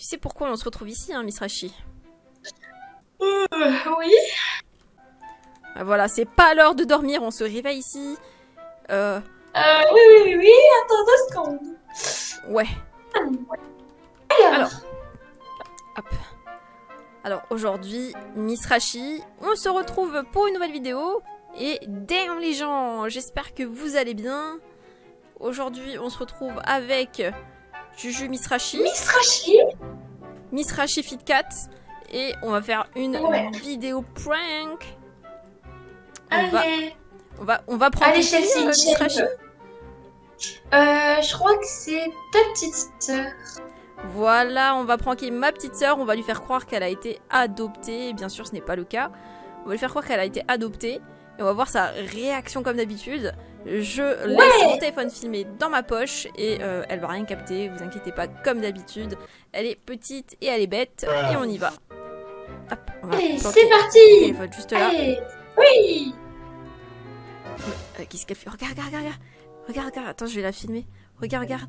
Tu sais pourquoi on se retrouve ici, hein, Miss Rachi Euh, oui. Ah, Voilà, c'est pas l'heure de dormir, on se réveille ici. Euh, Euh, oui, oui, oui, oui. Attends deux secondes. ouais. Alors. Alors. Hop. Alors aujourd'hui, Miss Rachi, on se retrouve pour une nouvelle vidéo. Et damn les gens, j'espère que vous allez bien. Aujourd'hui, on se retrouve avec Juju Miss Rachi, Miss Rachi. Miss Rachi Fit Cat. Et on va faire une Ouais. vidéo prank. On va, Allez. on va, on va prendre Allez, qui, Chelsea, euh, Euh, je crois que c'est ta petite sœur. Voilà, on va pranker ma petite sœur, on va lui faire croire qu'elle a été adoptée. Bien sûr, ce n'est pas le cas. On va lui faire croire qu'elle a été adoptée. Et on va voir sa réaction comme d'habitude. Je laisse mon téléphone filmé dans ma poche et euh, elle va rien capter, vous inquiétez pas, comme d'habitude. Elle est petite et elle est bête et on y va. Hop, on va c'est le parti. téléphone juste là. Allez. Oui. Euh, Qu'est-ce qu'elle fait? Regarde, regarde, regarde, regarde. Regarde, regarde, attends, je vais la filmer. Regarde, regarde.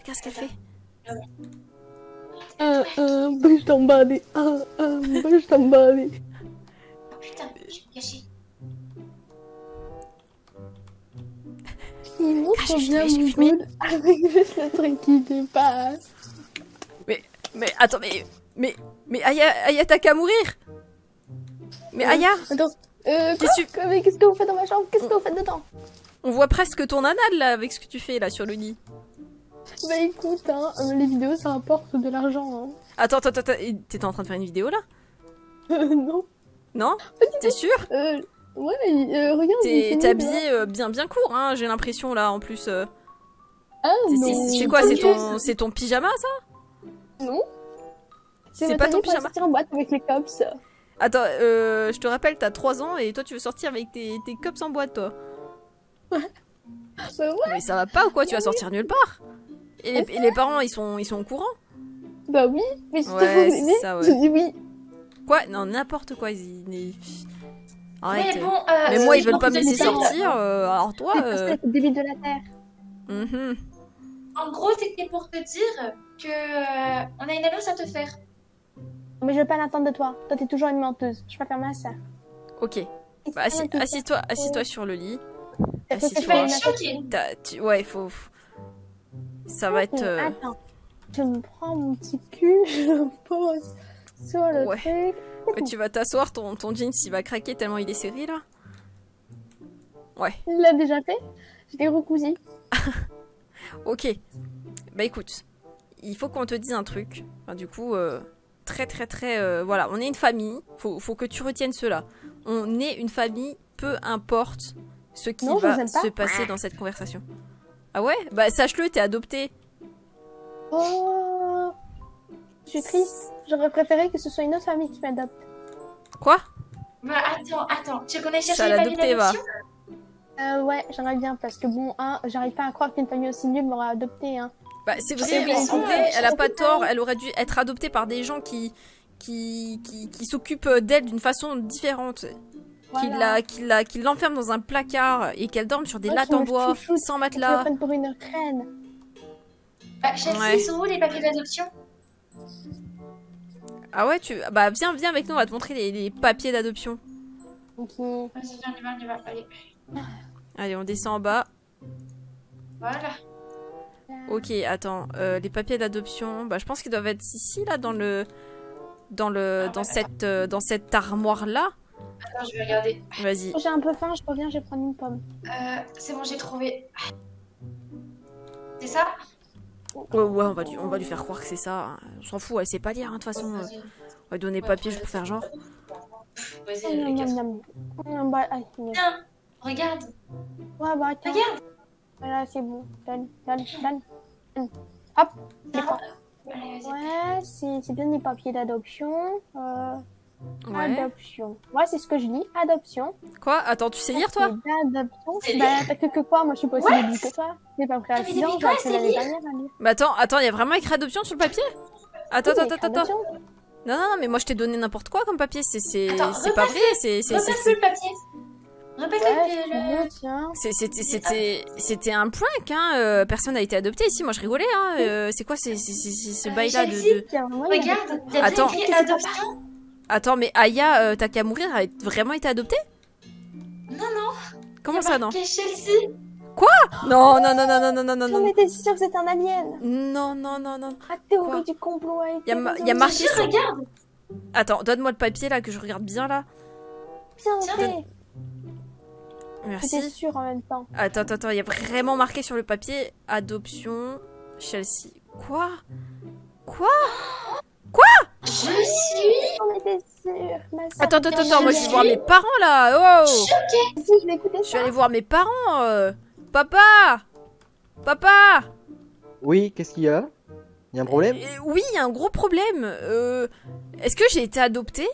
Regarde ce qu'elle fait. Un, un, bouge ton body. Un, un, bouge ton body. Oh, putain, je suis Ah, j'ai filmé, j'ai avec juste le truc qui dépasse. Mais attends, mais. Mais. Mais Aya, Aya t'as qu'à mourir Mais Aya Attends. Euh, Qu'est-ce que tu- Mais vous faites dans ma chambre? Qu'est-ce que vous faites dedans? On voit presque ton anal là avec ce que tu fais là sur le lit. Bah écoute, hein, euh, les vidéos ça apporte de l'argent. Attends, attends, attends, et t'étais en train de faire une vidéo là? Hein. Euh, non. Non T'es sûr? Euh, ouais, euh, regarde. T'es habillé euh, bien bien court, hein, j'ai l'impression là en plus. euh. Ah C'est- non. c'est quoi C'est ton, ton pyjama ça? Non. C'est pas ton pyjama sortir en boîte avec les cops. Attends, euh, je te rappelle, t'as 3 ans et toi tu veux sortir avec tes, tes cups en boîte toi. Bah ouais. Mais ça va pas ou quoi? Tu vas sortir nulle part et les, et les parents ils sont, ils sont au courant? Bah oui. Mais si Ouais, ça, ouais. je dis oui. Quoi? Non, n'importe quoi. Ils... ils- Arrête. Mais bon, euh, Mais moi, ils veulent pas me laisser ça. sortir. euh, alors toi. Euh, que c'est le début de la terre. mhm. En gros, c'était pour te dire que euh, on a une annonce à te faire. Mais je veux pas l'attendre de toi. Toi, t'es toujours une menteuse. Je préfère ma sœur. Ok. Bah, assis- assis-toi assis-toi sur le lit. Ça fait assis-toi. tu- Ouais, faut. faut- Ça va être. euh, Attends. Je me prends mon petit cul, je le pose sur le Ouais. truc. Ouais, tu vas t'asseoir, ton, ton jeans il va craquer tellement il est serré là. Ouais, Il l'a déjà fait. Je l'ai recousu. ok. Bah écoute, il faut qu'on te dise un truc. Enfin, du coup, euh, très très très. euh, voilà, on est une famille. Faut, faut que tu retiennes cela. On est une famille, peu importe ce qui Non, va se passer dans cette conversation. Ah ouais? Bah sache-le, t'es adopté. Oh. Je suis triste. J'aurais préféré que ce soit une autre famille qui m'adopte. Quoi? Bah attends, attends. Tu connais chercher l'a les papiers adopté, va. d'adoption? Euh, ouais, j'aimerais bien parce que bon, hein, j'arrive pas à croire qu'une famille aussi nulle m'aurait adopté, hein. Bah c'est vrai, elle a pas tort. Elle aurait dû être adoptée par des gens qui qui qui, qui s'occupent d'elle d'une façon différente. Voilà. la qui la qui l'enferment dans un placard et qu'elle dorme sur des Ouais, lattes en bois sans matelas. pour une reine. Bah, Chelsea, Ouais. ils sont où les papiers d'adoption? Ah ouais, tu bah viens viens avec nous, on va te montrer les, les papiers d'adoption. Ok. Vas-y, viens, on y va, on y va. Allez. Allez, on descend en bas. Voilà. Ok, attends, euh, les papiers d'adoption, bah je pense qu'ils doivent être ici là dans le dans le Ah, dans ouais, cette euh, dans cette armoire là. Attends, je vais regarder. Vas-y. J'ai un peu faim, je reviens, je vais prendre une pomme. Euh, c'est bon, j'ai trouvé. C'est ça? Ouais, ouais, on va lui on va lui faire croire que c'est ça. On s'en fout, elle sait pas lire hein, de toute façon. euh. On va lui donner papier juste pour faire genre. Vas-y, les gars. bah, ah. Tiens, regarde. Ouais, bah, attends. Regarde. Voilà, c'est bon. Donne, donne, donne. donne. Hop. Allez. Ouais, c'est c'est bien des papiers d'adoption. Euh, Ouais. Adoption. Ouais, c'est ce que je lis. Adoption. Quoi? Attends, tu sais lire toi? C'est Bah, t'as que, que quoi? Moi, je suis pas aussi débile que toi. J'ai pas pris à Ah, mais 6 ans, j'ai appris l'année lire dernière à lire. Mais attends, attends, il y a vraiment écrit adoption sur le papier? Attends, Oui, attends, attends, attends. adoption. Non, non, non, mais moi je t'ai donné n'importe quoi comme papier. C'est c'est Attends, c'est pas vrai. C'est c'est c'est- Repasse c'est- le papier. Ouais, C'était c'était c'était un prank, hein. euh, personne n'a été adopté ici. Moi, je rigolais, hein. euh, c'est quoi ces- ces- ces- ce Euh, bail-là de, de- moi, Regarde, Attends. adoption. Attends, mais Aya euh, Takamura a vraiment été adoptée? Non, non. Comment il ça, non? marqué Chelsea. Non, non, non, non, non, non, non, non, J'en non. étais sûre que c'était un alien? Non, non, non, non. La théorie Quoi? du complot a été. Y a ma- raisonnée. y a marqué sur- regarde. Attends, donne-moi le papier là que je regarde bien là. Bien fait. Merci. J'étais sûre en même temps. Attends, attends, attends, il y a vraiment marqué sur le papier adoption Chelsea. Quoi? Quoi? Je suis. Étais sûre. Ma sœur Attends, attends, était attends, moi je vais voir mes parents là. Oh Si, je vais écouter Je suis ça. allée voir mes parents. euh. Papa Papa Oui, qu'est-ce qu'il y a? Il y a un problème? Euh, Oui, il y a un gros problème. Euh, Est-ce que j'ai été adoptée?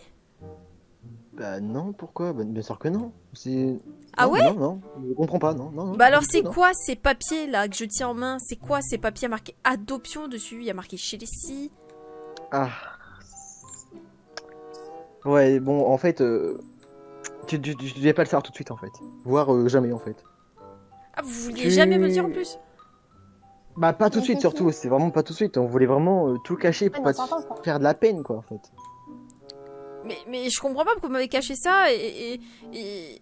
Bah non, pourquoi? Bah, Bien sûr que non. C'est... Ah Non, ouais? Non, non, je comprends pas, non, non. non, Bah alors c'est non. quoi ces papiers là que je tiens en main? C'est quoi ces papiers marqués adoption dessus? Il y a marqué Chelsea. Ah. Ouais, bon, en fait, euh, tu, tu, tu devais pas le faire tout de suite, en fait. Voire euh, jamais, en fait. Ah vous vouliez Tu- jamais me dire en plus? Bah pas tout de suite, surtout. C'est vraiment pas tout de suite. On voulait vraiment euh, tout cacher pour pas te faire de la peine, quoi, en fait. mais, mais je comprends pas pourquoi vous m'avez caché ça et... et, et...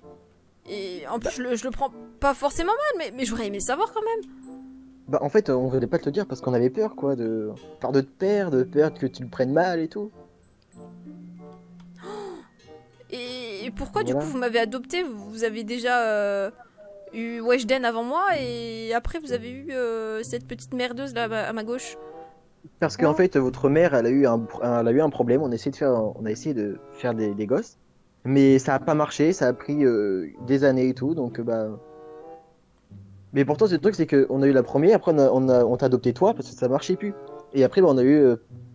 et en plus, je le, je le prends pas forcément mal, mais, mais j'aurais aimé savoir quand même. Bah en fait, euh, on voulait pas te le dire parce qu'on avait peur, quoi, de peur de te perdre, de peur que tu le prennes mal et tout. Et, pourquoi du coup vous m'avez adopté Vous avez déjà euh, eu Weshden avant moi et après vous avez eu euh, cette petite merdeuse là à ma- gauche? Parce qu'en Ouais. fait, votre mère, elle a eu un, un- elle a eu un problème. On a essayé de faire, on a essayé de faire des, des gosses, mais ça a pas marché. Ça a pris euh, des années et tout, donc bah. Mais pourtant, ce truc, c'est que on a eu la première, après on a, on a- on t'a adopté toi parce que ça marchait plus. Et après, bah, on a eu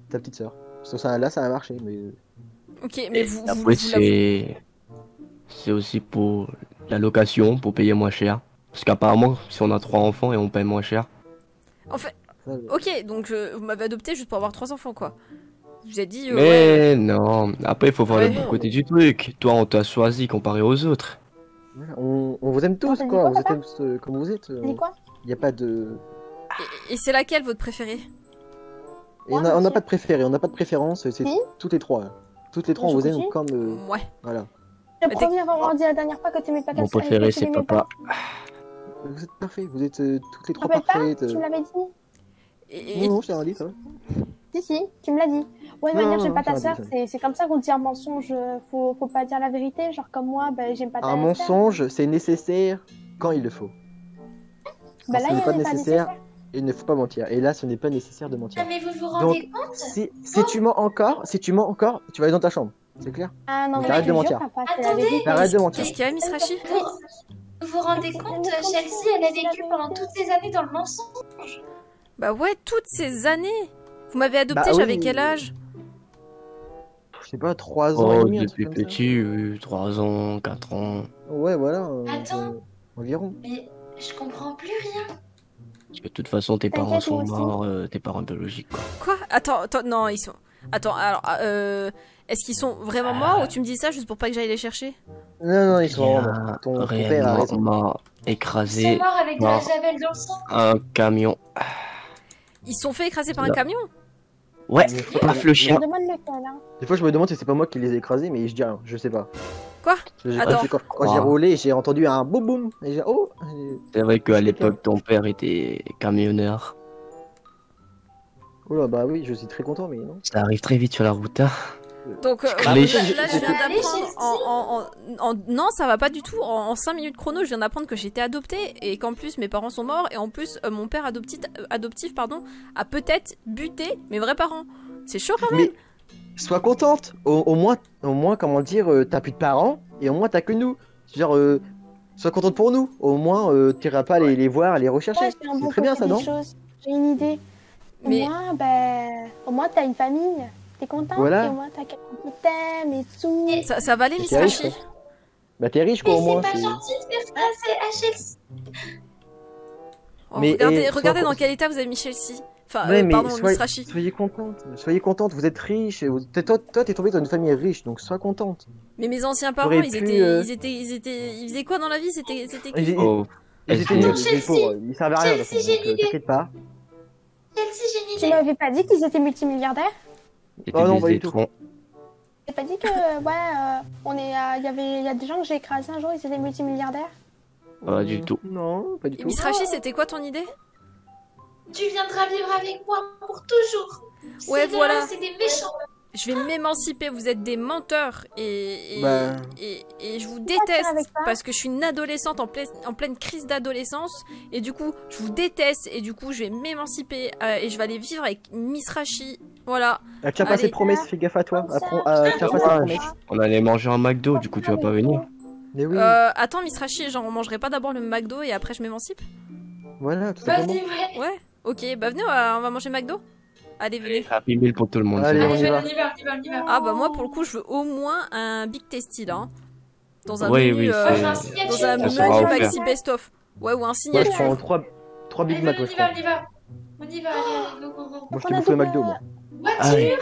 ta petite sœur. Parce que ça, là, ça a marché, mais. Euh, Ok, mais Et vous, après, c'est c'est aussi pour la location, pour payer moins cher. Parce qu'apparemment, si on a trois enfants et on paye moins cher, En fait, euh, ok, donc je- vous m'avez adopté juste pour avoir trois enfants quoi. Je vous ai dit. euh, ouais. Mais non, après il faut voir Ouais. le bon côté du truc. Toi, on t'a choisi comparé aux autres. on, on vous aime tous, dit quoi. quoi, Vous êtes tous euh, comme vous êtes. Tu dis quoi Il n'y a pas de. Et, et c'est laquelle votre préférée? Et on on n'a pas de préféré, on n'a pas de préférence. C'est Si. toutes les trois. Toutes les trois, on vous aime comme. euh, Ouais. voilà. Préviens avant on dit la dernière fois que tu aimais pas Mon préféré, c'est papa. Vous êtes parfaits, vous êtes euh, toutes les trois pas parfaites. Tu me euh. l'avais dit Et, Non, non, je t'ai rien dit, ça. Si, si, tu me l'as dit. Ouais, de manière, j'aime pas ta sœur, c'est comme ça qu'on dit un mensonge. euh, Faut, faut pas dire la vérité. Genre, comme moi, bah, j'aime pas ta Un sœur. mensonge, c'est nécessaire quand il le faut. Bah là, il n'est pas nécessaire. Il ne faut pas mentir. Et là, ce n'est pas nécessaire de mentir. Ah, mais vous vous rendez compte Si, si tu mens encore, si tu mens encore, tu vas aller dans ta chambre. C'est clair Ah non, mais Arrête de mentir. Attendez. Arrête de mentir. Qu'est-ce qu'il y a, Miss Rachi Vous vous vous rendez compte, Chelsea, elle a vécu pendant toutes ces années dans le mensonge. Bah ouais, toutes ces années. Vous m'avez adopté, Bah oui. j'avais quel âge? Je sais pas, 3 ans et Oh, demi, un truc depuis petit, euh, 3 ans, 4 ans. Ouais, voilà. euh, Attends. euh, environ. Mais je comprends plus rien. Parce que de toute façon, tes parents sont morts, euh, tes parents biologiques, quoi. Quoi? Attends, attends, non, ils sont. Attends, alors, euh, est-ce qu'ils sont vraiment morts ou tu me dis ça juste pour pas que j'aille les chercher? Non, non, ils sont morts. Ton, ton père a réellement raison. mort, Ils sont écrasé morts avec de la javel dans le sang. un camion. Ils sont fait écraser par un camion? Ouais, Des fois, paf le chien. Je me demande lequel. Des fois, je me demande si c'est pas moi qui les ai écrasés, mais je dis rien, je sais pas. Quoi? Attends. Quand, quand j'ai roulé, j'ai entendu un boum boum. Et j'ai oh C'est vrai qu'à l'époque, ton père était camionneur. Oh là, bah oui, je suis très content, mais non. Ça arrive très vite sur la route, hein. Donc euh, crées. là, je viens d'apprendre en, en, en- en- Non, ça va pas du tout. En, 5 minutes chrono, je viens d'apprendre que j'étais adoptée et qu'en plus mes parents sont morts et en plus euh, mon père adoptif, euh, adoptif pardon, a peut-être buté mes vrais parents. C'est chaud quand même. Mais sois contente. Au, au moins, au moins, comment dire, euh, t'as plus de parents et au moins t'as que nous. Genre, euh, sois contente pour nous. Au moins, euh, t'iras pas les, les voir, les rechercher. Ouais, c'est très bien ça, non? J'ai une idée. Au Mais- moins, ben, au moins, t'as une famille. T'es content? Voilà. Et au moins, t'as quelqu'un qui t'aime et tout. Ça, ça va aller, Miss Bah t'es riche quoi Mais au c'est moins. pas c'est- gentil de faire ça, c'est à Chelsea. Oh, Mais, regardez eh, regardez sois- dans quel état vous avez mis Chelsea. Enfin, Ouais, euh, mais pardon, soyez, Miss soyez contente, soyez contente, vous êtes riche, et vous- toi, t'es tombé dans une famille riche, donc sois contente. Mais mes anciens parents, ils pu, étaient, euh, ils étaient, ils étaient, ils faisaient quoi dans la vie? C'était, c'était qui? Ils, Oh, ils étaient Non, Chelsea. pauvres, ils servaient à rien, donc une euh, idée. t'inquiète pas. Chelsea, j'ai une Tu idée. m'avais pas dit qu'ils étaient multimilliardaires? Oh non, pas du tout. T'as pas dit que, ouais, euh, on est, euh, il y avait, il y a des gens que j'ai écrasés un jour, ils étaient multimilliardaires Pas du tout. Non, pas du tout. Miss Rachi, c'était quoi ton idée? Tu viendras vivre avec moi pour toujours. Ouais, voilà. C'est des méchants. Je vais m'émanciper. Vous êtes des menteurs et et, Bah. et, et je vous déteste parce que je suis une adolescente en pleine, en pleine crise d'adolescence et du coup je vous déteste et du coup je vais m'émanciper euh, et je vais aller vivre avec Miss Rachi. Voilà. Ah, tiens pas Allez. ses promesses, fais gaffe à toi. Apprends- tiens pas ses Dommage. promesses. On allait manger un McDo, du coup tu vas pas venir. Mais oui, Euh, attends genre on mangerait pas d'abord le McDo et après je m'émancipe voilà, tout simplement. Vas-y, ouais. Ouais. Ok, bah venez, on va, on va manger McDo. Allez, venez. Happy Meal pour tout le monde. Allez, on y va. on y va, on y va, on y va. Ah bah moi pour le coup je veux au moins un Big Tasty là. hein. Dans un Oui, menu, oui, euh, signature. dans un menu maxi best of. Ouais ou un Moi, je signature. prends 3, 3 Big Mac, on y va, on y va. On y va, allez, allez, go, go, go. Moi, je te bouffe le McDo, moi. Voiture, Allez.